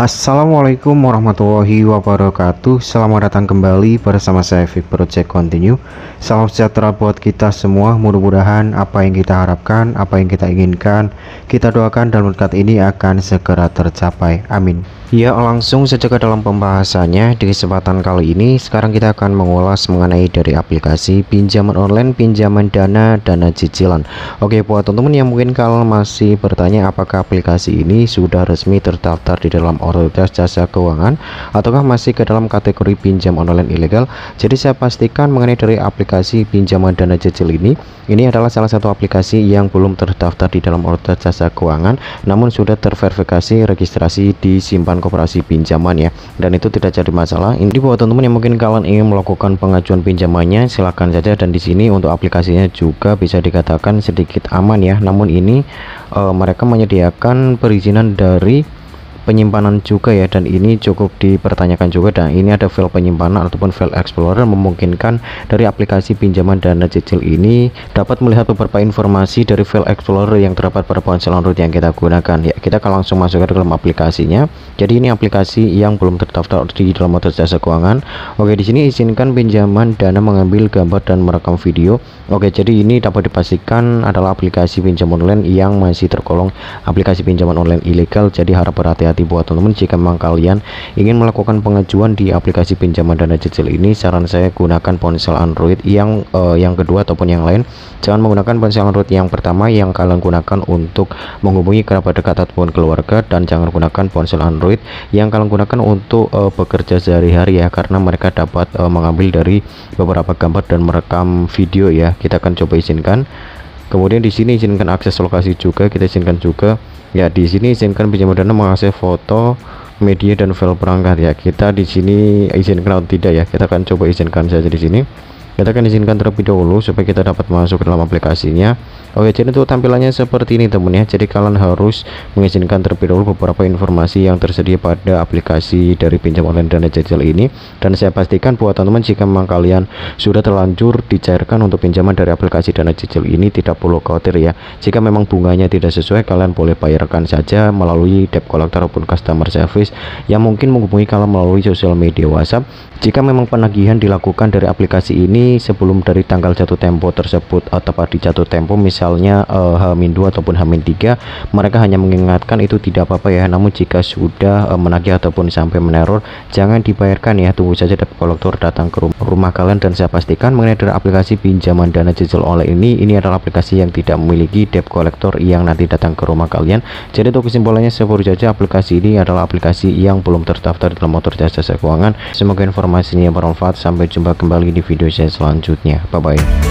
Assalamualaikum warahmatullahi wabarakatuh. Selamat datang kembali bersama saya Vic Project Continue. Salam sejahtera buat kita semua. Mudah-mudahan apa yang kita harapkan Apa yang kita inginkan Kita doakan dalam berkat ini akan segera tercapai. Amin Ya langsung saja ke dalam pembahasannya. Di kesempatan kali ini Sekarang kita akan mengulas mengenai dari aplikasi Pinjaman online, pinjaman dana, dana cicilan. Oke buat teman-teman yang mungkin kalau masih bertanya Apakah aplikasi ini sudah resmi terdaftar di dalam otoritas jasa keuangan Ataukah masih ke dalam kategori pinjam online ilegal Jadi saya pastikan mengenai dari aplikasi pinjaman dana cicil ini Ini adalah salah satu aplikasi yang belum terdaftar di dalam otoritas jasa keuangan Namun sudah terverifikasi registrasi koperasi pinjaman ya. Dan itu tidak jadi masalah. Ini buat teman-teman yang mungkin kalian ingin melakukan pengajuan pinjamannya silahkan saja. Dan di sini untuk aplikasinya juga bisa dikatakan sedikit aman ya. Namun ini uh, mereka menyediakan perizinan dari penyimpanan juga ya dan ini cukup dipertanyakan juga dan ini ada file penyimpanan ataupun file explorer memungkinkan dari aplikasi pinjaman dana cicil ini dapat melihat beberapa informasi dari file explorer yang terdapat pada ponsel Android yang kita gunakan. Ya kita akan langsung masuk ke dalam aplikasinya. Jadi ini aplikasi yang belum terdaftar di dalam otoritas jasa keuangan. Oke di sini izinkan pinjaman dana mengambil gambar dan merekam video. Oke jadi ini dapat dipastikan adalah aplikasi pinjaman online yang masih tergolong aplikasi pinjaman online ilegal. Jadi harap berhati-hati hati-hati buat teman-teman. Jika memang kalian ingin melakukan pengajuan di aplikasi pinjaman dana cicil ini saran saya gunakan ponsel Android yang uh, yang kedua ataupun yang lain. Jangan menggunakan ponsel Android yang pertama yang kalian gunakan untuk menghubungi kerabat dekat ataupun keluarga dan jangan gunakan ponsel Android yang kalian gunakan untuk uh, bekerja sehari-hari ya karena mereka dapat uh, mengambil dari beberapa gambar dan merekam video ya. Kita akan coba izinkan. Kemudian di sini izinkan akses lokasi juga kita izinkan juga ya di sini izinkan pinjam dana mengakses foto media dan file perangkat. Ya kita di sini izinkan atau tidak ya? Kita akan coba izinkan saja di sini kita akan izinkan terlebih dahulu supaya kita dapat masuk ke dalam aplikasinya. Oke jadi untuk tampilannya seperti ini teman ya. Jadi kalian harus mengizinkan terlebih dahulu beberapa informasi yang tersedia pada aplikasi dari pinjam online dana cicil ini. Dan saya pastikan buat teman-teman jika memang kalian sudah terlanjur dicairkan untuk pinjaman dari aplikasi dana cicil ini tidak perlu khawatir ya. Jika memang bunganya tidak sesuai kalian boleh bayarkan saja melalui debt collector ataupun customer service yang mungkin menghubungi kalian melalui sosial media WhatsApp. Jika memang penagihan dilakukan dari aplikasi ini sebelum dari tanggal jatuh tempo tersebut atau pada jatuh tempo misalnya uh, H-2 ataupun H-3 mereka hanya mengingatkan itu tidak apa-apa ya. Namun jika sudah uh, menagih ataupun sampai meneror jangan dibayarkan ya. Tunggu saja debt collector datang ke rumah, kalian dan saya pastikan mengenai dari aplikasi pinjaman dana cicil oleh ini ini adalah aplikasi yang tidak memiliki debt collector yang nanti datang ke rumah kalian. Jadi untuk kesimpulannya seperti saja aplikasi ini adalah aplikasi yang belum terdaftar dalam motor jasa keuangan. Semoga informasinya bermanfaat. Sampai jumpa kembali di video saya selanjutnya. Bye bye